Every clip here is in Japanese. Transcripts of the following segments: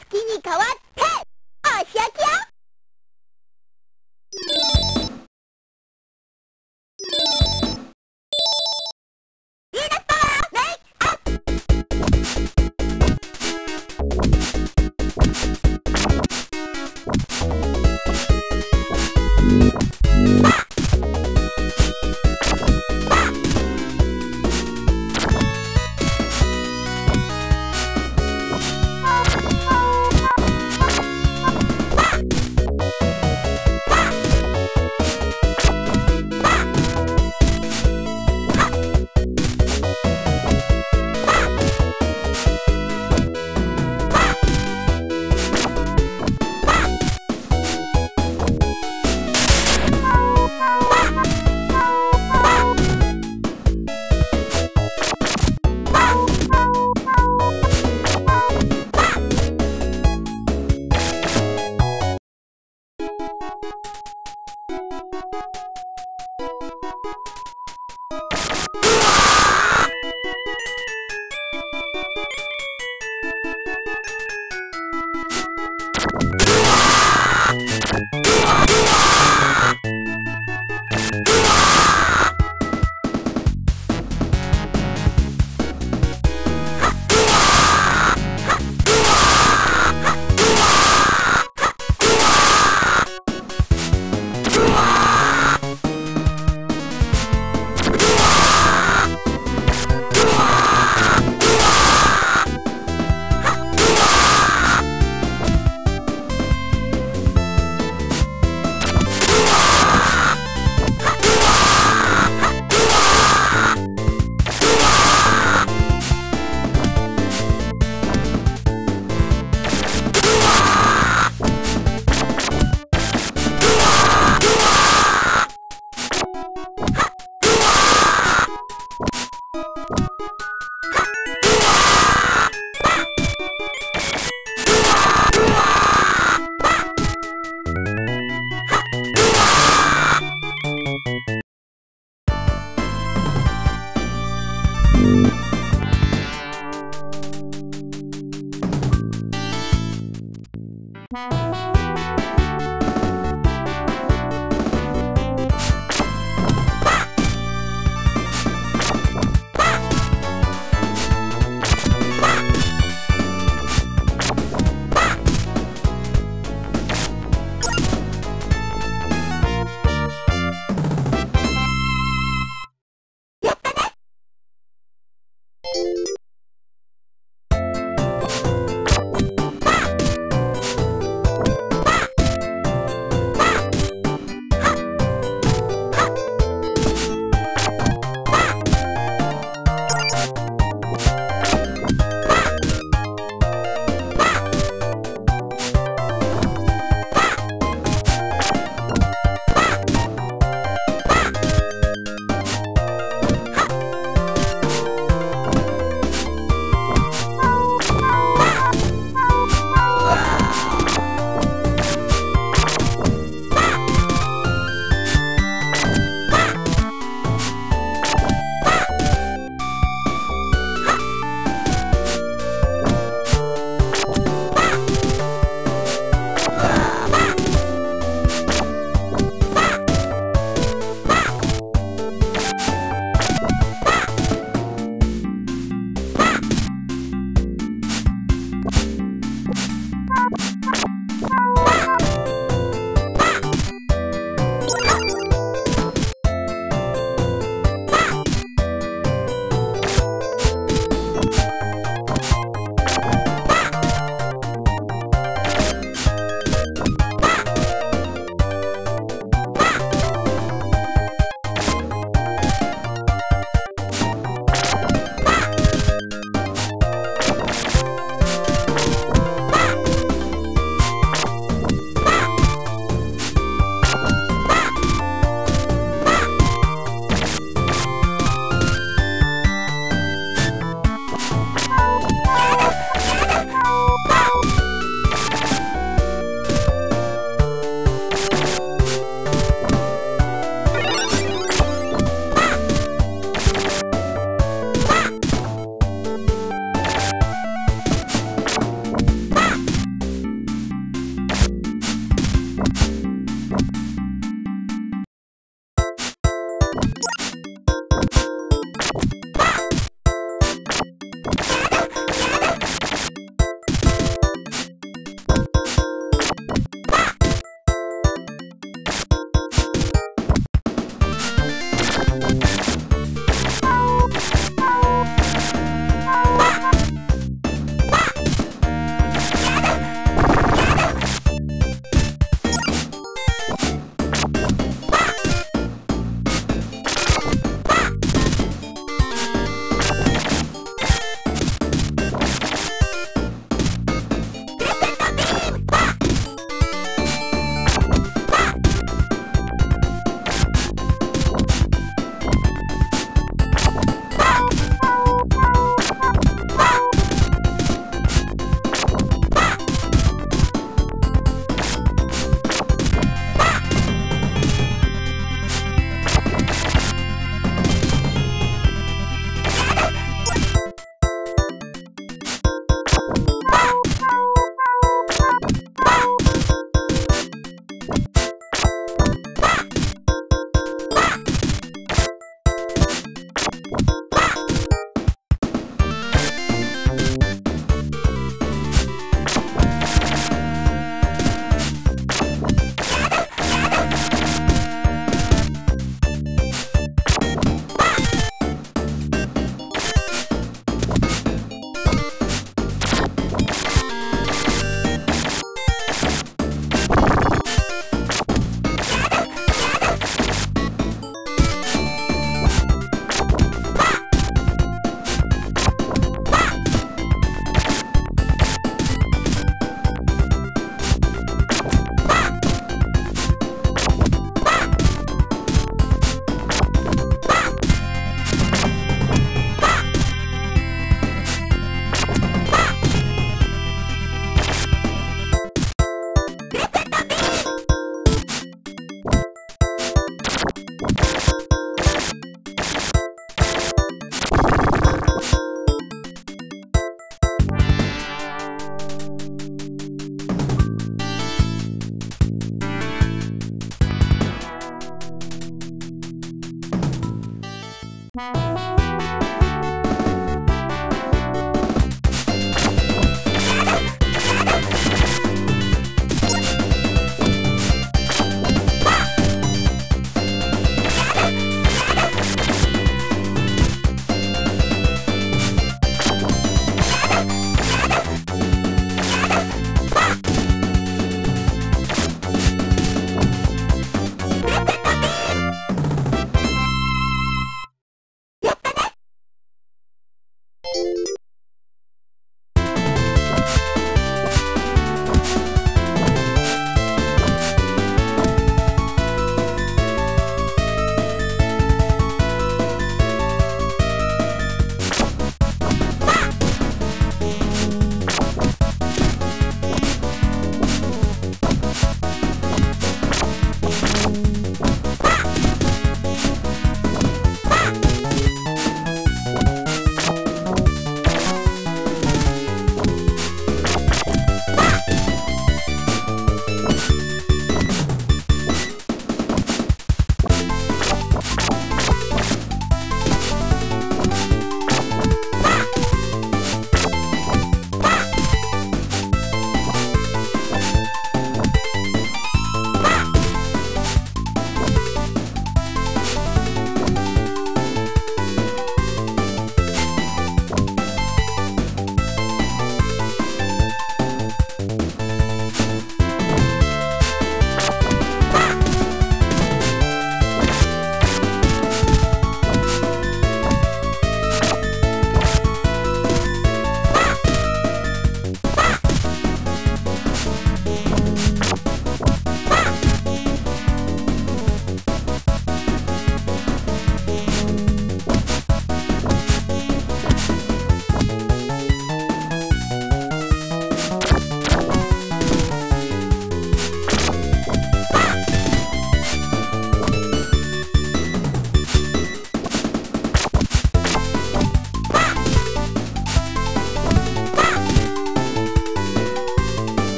月に変わってあしゃきゃ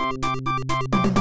Música